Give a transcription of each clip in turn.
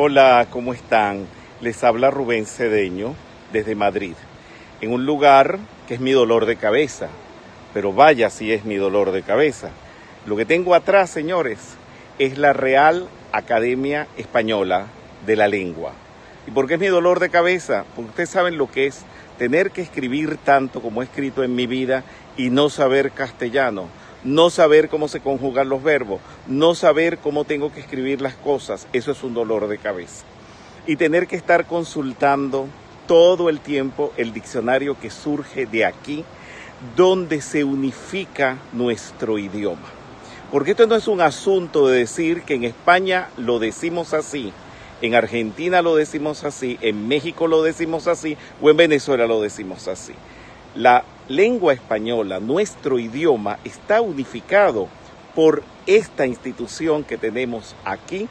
Hola, ¿cómo están? Les habla Rubén Cedeño desde Madrid, en un lugar que es mi dolor de cabeza, pero vaya si es mi dolor de cabeza. Lo que tengo atrás, señores, es la Real Academia Española de la Lengua. ¿Y por qué es mi dolor de cabeza? Porque ustedes saben lo que es tener que escribir tanto como he escrito en mi vida y no saber castellano no saber cómo se conjugan los verbos, no saber cómo tengo que escribir las cosas, eso es un dolor de cabeza. Y tener que estar consultando todo el tiempo el diccionario que surge de aquí, donde se unifica nuestro idioma. Porque esto no es un asunto de decir que en España lo decimos así, en Argentina lo decimos así, en México lo decimos así o en Venezuela lo decimos así. La lengua española, nuestro idioma, está unificado por esta institución que tenemos aquí,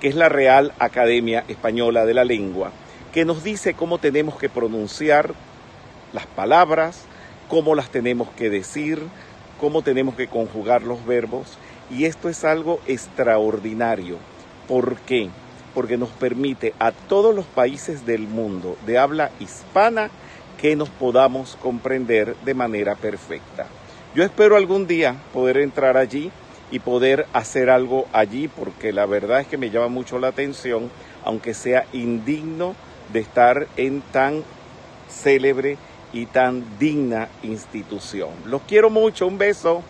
que es la Real Academia Española de la Lengua, que nos dice cómo tenemos que pronunciar las palabras, cómo las tenemos que decir, cómo tenemos que conjugar los verbos. Y esto es algo extraordinario. ¿Por qué? Porque nos permite a todos los países del mundo de habla hispana que nos podamos comprender de manera perfecta. Yo espero algún día poder entrar allí y poder hacer algo allí porque la verdad es que me llama mucho la atención, aunque sea indigno de estar en tan célebre y tan digna institución. Los quiero mucho, un beso.